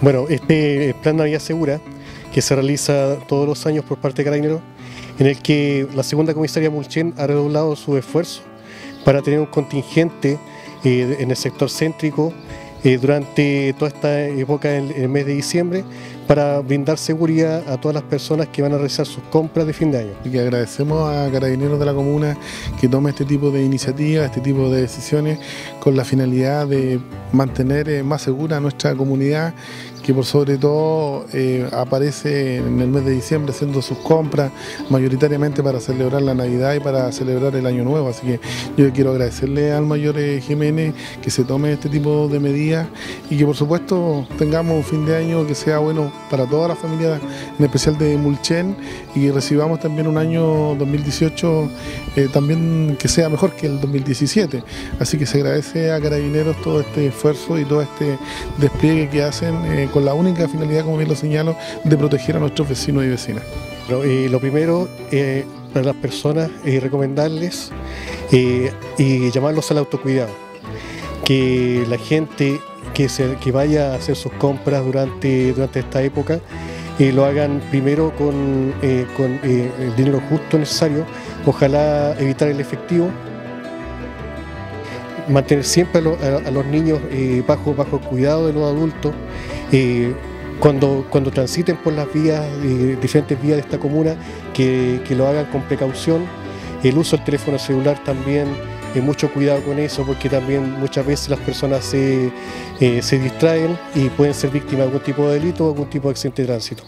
Bueno, este plan Navidad Segura, que se realiza todos los años por parte de Carabineros, en el que la segunda comisaría Mulchen ha redoblado su esfuerzo para tener un contingente eh, en el sector céntrico eh, durante toda esta época en el mes de diciembre para brindar seguridad a todas las personas que van a realizar sus compras de fin de año. Y que agradecemos a Carabineros de la Comuna que tome este tipo de iniciativas, este tipo de decisiones con la finalidad de mantener eh, más segura nuestra comunidad que por sobre todo eh, aparece en el mes de diciembre haciendo sus compras, mayoritariamente para celebrar la Navidad y para celebrar el Año Nuevo. Así que yo quiero agradecerle al mayor eh, Jiménez que se tome este tipo de medidas y que por supuesto tengamos un fin de año que sea bueno para toda la familia, en especial de Mulchen, y recibamos también un año 2018 eh, también que sea mejor que el 2017. Así que se agradece a Carabineros todo este esfuerzo y todo este despliegue que hacen la única finalidad, como bien lo señalo, de proteger a nuestros vecinos y vecinas. lo primero, eh, para las personas, es recomendarles eh, y llamarlos al autocuidado. Que la gente que, se, que vaya a hacer sus compras durante, durante esta época eh, lo hagan primero con, con el dinero justo necesario, ojalá evitar el efectivo mantener siempre a, los niños bajo, bajo cuidado de los adultos, eh, cuando, cuando transiten por las vías, eh, diferentes vías de esta comuna, que, lo hagan con precaución. El uso del teléfono celular también, eh, mucho cuidado con eso, porque también muchas veces las personas se, se distraen y pueden ser víctimas de algún tipo de delito o algún tipo de accidente de tránsito.